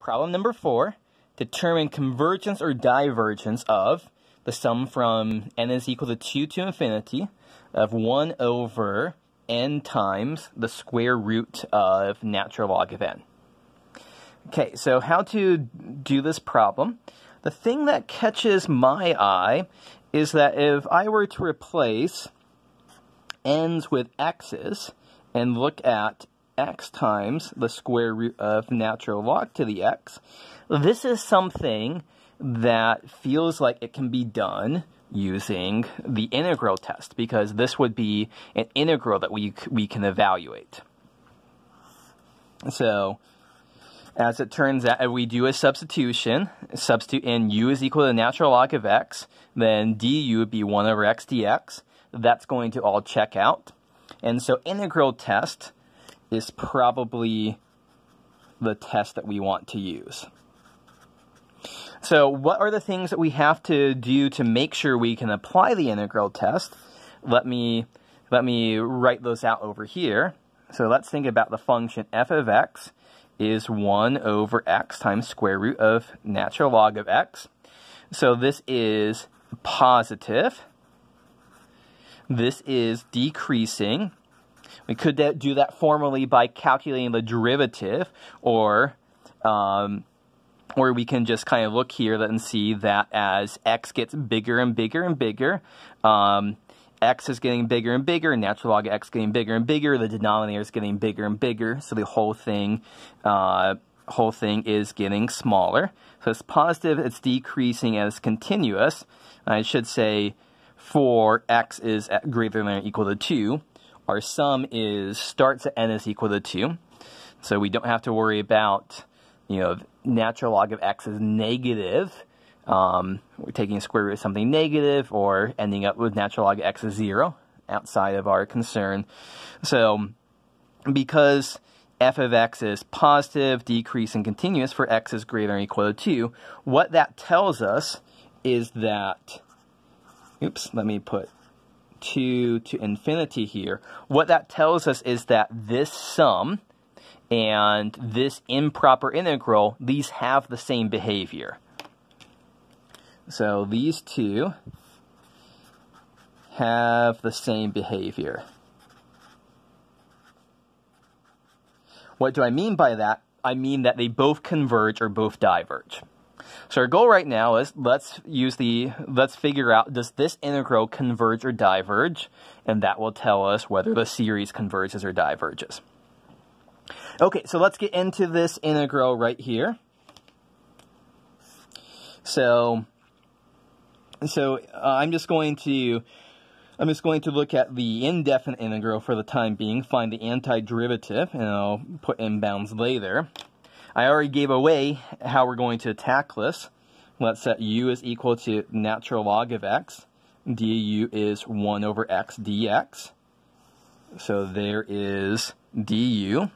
Problem number four, determine convergence or divergence of the sum from n is equal to 2 to infinity of 1 over n times the square root of natural log of n. Okay, so how to do this problem? The thing that catches my eye is that if I were to replace n's with x's and look at x times the square root of natural log to the x, this is something that feels like it can be done using the integral test because this would be an integral that we, we can evaluate. So, as it turns out, if we do a substitution, substitute in u is equal to the natural log of x, then du would be 1 over x dx. That's going to all check out. And so integral test is probably the test that we want to use. So what are the things that we have to do to make sure we can apply the integral test? Let me, let me write those out over here. So let's think about the function f of x is 1 over x times square root of natural log of x. So this is positive. This is decreasing. We could do that formally by calculating the derivative, or um, or we can just kind of look here and see that as x gets bigger and bigger and bigger, um, x is getting bigger and bigger, natural log x getting bigger and bigger, the denominator is getting bigger and bigger, so the whole thing, uh, whole thing is getting smaller. So it's positive, it's decreasing as continuous. I should say for x is greater than or equal to 2, our sum is starts at n is equal to 2. So we don't have to worry about, you know, natural log of x is negative. Um, we're taking a square root of something negative or ending up with natural log of x is 0 outside of our concern. So because f of x is positive, decreasing, continuous for x is greater than or equal to 2, what that tells us is that, oops, let me put 2 to infinity here, what that tells us is that this sum and this improper integral, these have the same behavior. So these two have the same behavior. What do I mean by that? I mean that they both converge or both diverge. So our goal right now is let's use the, let's figure out does this integral converge or diverge? And that will tell us whether the series converges or diverges. Okay, so let's get into this integral right here. So, so uh, I'm just going to, I'm just going to look at the indefinite integral for the time being, find the antiderivative, and I'll put in bounds later. I already gave away how we're going to attack this. Let's set u is equal to natural log of x. du is 1 over x dx. So there is du.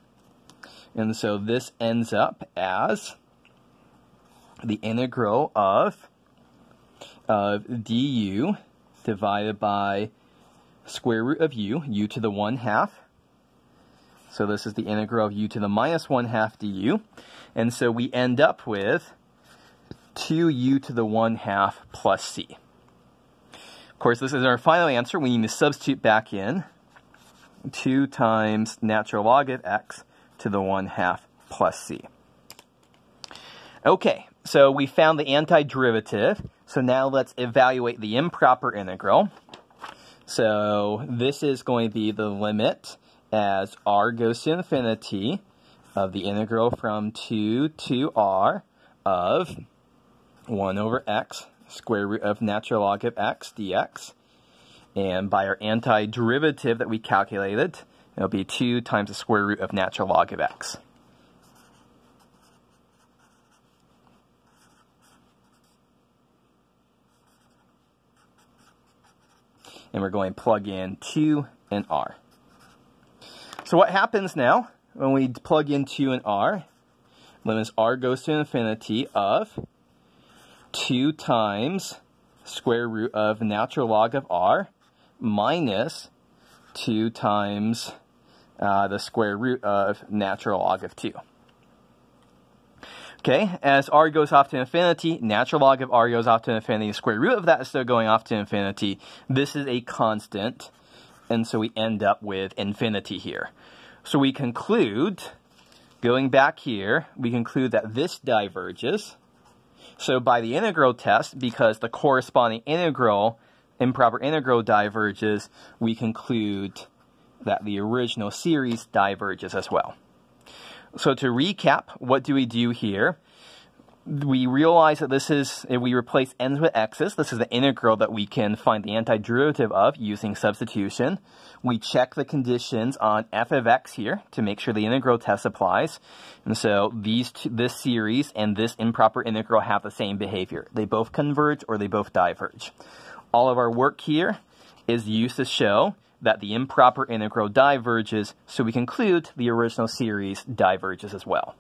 And so this ends up as the integral of, of du divided by square root of u, u to the 1 half, so this is the integral of u to the minus 1 half du. And so we end up with 2u to the 1 half plus c. Of course, this is our final answer. We need to substitute back in 2 times natural log of x to the 1 half plus c. Okay, so we found the antiderivative. So now let's evaluate the improper integral. So this is going to be the limit as r goes to infinity of the integral from 2 to r of 1 over x square root of natural log of x dx. And by our antiderivative that we calculated, it'll be 2 times the square root of natural log of x. And we're going to plug in 2 and r. So what happens now when we plug in 2 and r? Limit r goes to infinity of 2 times square root of natural log of r minus 2 times uh, the square root of natural log of 2. Okay, as r goes off to infinity, natural log of r goes off to infinity, the square root of that is still going off to infinity. This is a constant, and so we end up with infinity here. So we conclude, going back here, we conclude that this diverges. So by the integral test, because the corresponding integral, improper integral diverges, we conclude that the original series diverges as well. So to recap, what do we do here? We realize that this is, if we replace n's with x's, this is the integral that we can find the antiderivative of using substitution. We check the conditions on f of x here to make sure the integral test applies. And so these two, this series and this improper integral have the same behavior. They both converge or they both diverge. All of our work here is used to show that the improper integral diverges, so we conclude the original series diverges as well.